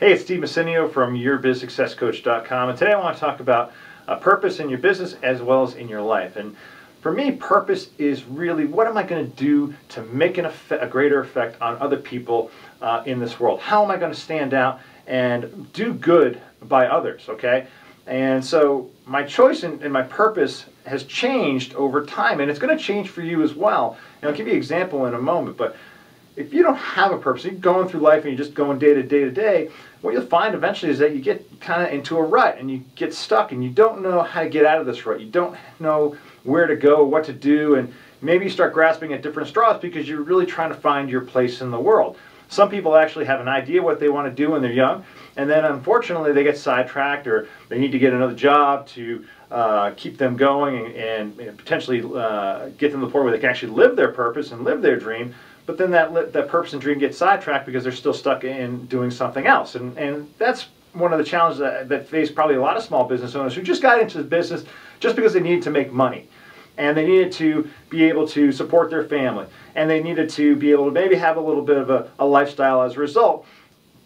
Hey, it's Steve Messineo from YourBizSuccessCoach.com, and today I want to talk about uh, purpose in your business as well as in your life. And for me, purpose is really what am I going to do to make an effect, a greater effect on other people uh, in this world? How am I going to stand out and do good by others? Okay, and so my choice and, and my purpose has changed over time, and it's going to change for you as well. And I'll give you an example in a moment, but if you don't have a purpose, you're going through life and you're just going day to day to day, what you'll find eventually is that you get kind of into a rut and you get stuck and you don't know how to get out of this rut. You don't know where to go, what to do, and maybe you start grasping at different straws because you're really trying to find your place in the world. Some people actually have an idea what they want to do when they're young, and then unfortunately they get sidetracked or they need to get another job to uh, keep them going and, and potentially uh, get them to the point where they can actually live their purpose and live their dream. But then that that purpose and dream gets sidetracked because they're still stuck in doing something else, and and that's one of the challenges that, that face probably a lot of small business owners who just got into the business just because they needed to make money. And they needed to be able to support their family. And they needed to be able to maybe have a little bit of a, a lifestyle as a result.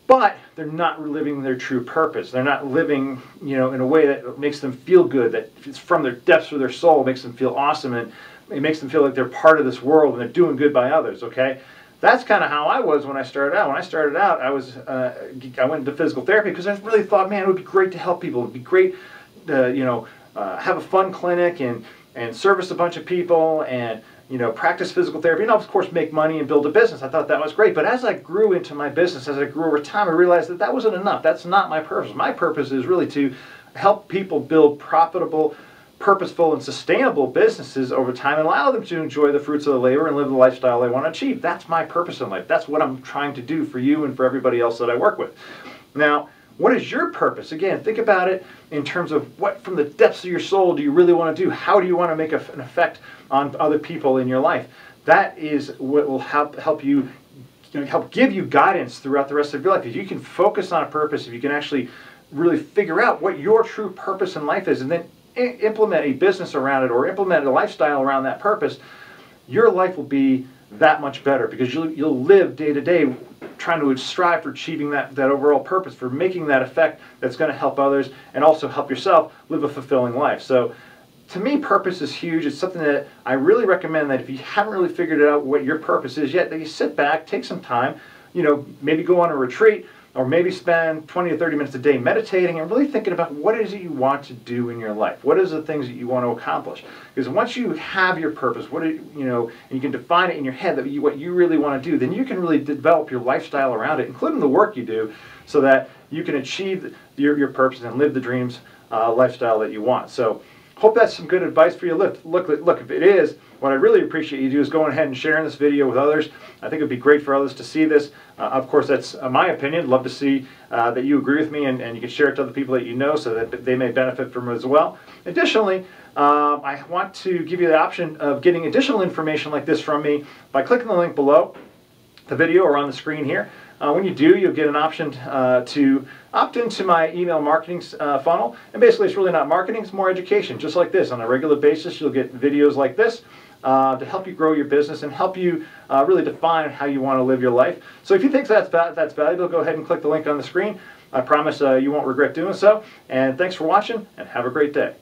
But they're not living their true purpose. They're not living you know in a way that makes them feel good that it's from their depths of their soul makes them feel awesome. And it makes them feel like they're part of this world and they're doing good by others, okay? That's kind of how I was when I started out. When I started out, I was uh, I went into physical therapy because I really thought, man, it would be great to help people. It would be great to, you know, uh, have a fun clinic and, and service a bunch of people and, you know, practice physical therapy and of course make money and build a business. I thought that was great. But as I grew into my business, as I grew over time, I realized that that wasn't enough. That's not my purpose. My purpose is really to help people build profitable purposeful and sustainable businesses over time and allow them to enjoy the fruits of the labor and live the lifestyle they want to achieve. That's my purpose in life. That's what I'm trying to do for you and for everybody else that I work with. Now, what is your purpose? Again, think about it in terms of what from the depths of your soul do you really want to do? How do you want to make an effect on other people in your life? That is what will help help you, help give you guidance throughout the rest of your life. If you can focus on a purpose, if you can actually really figure out what your true purpose in life is, and then implement a business around it or implement a lifestyle around that purpose, your life will be that much better because you'll, you'll live day to day trying to strive for achieving that, that overall purpose, for making that effect that's going to help others and also help yourself live a fulfilling life. So to me, purpose is huge. It's something that I really recommend that if you haven't really figured out what your purpose is yet, that you sit back, take some time, you know, maybe go on a retreat, or maybe spend 20 to 30 minutes a day meditating and really thinking about what is it you want to do in your life? What is the things that you want to accomplish? Because once you have your purpose what you know and you can define it in your head that you, what you really want to do then you can really develop your lifestyle around it including the work you do so that you can achieve your, your purpose and live the dreams uh, lifestyle that you want. So hope that's some good advice for you look look look if it is what I really appreciate you do is going ahead and sharing this video with others. I think it would be great for others to see this. Uh, of course, that's uh, my opinion. Love to see uh, that you agree with me and, and you can share it to other people that you know so that they may benefit from it as well. Additionally, um, I want to give you the option of getting additional information like this from me by clicking the link below the video or on the screen here. Uh, when you do, you'll get an option uh, to opt into my email marketing uh, funnel. And basically, it's really not marketing, it's more education, just like this. On a regular basis, you'll get videos like this uh, to help you grow your business and help you uh, really define how you want to live your life. So if you think that's, that's valuable, go ahead and click the link on the screen. I promise uh, you won't regret doing so. And thanks for watching, and have a great day.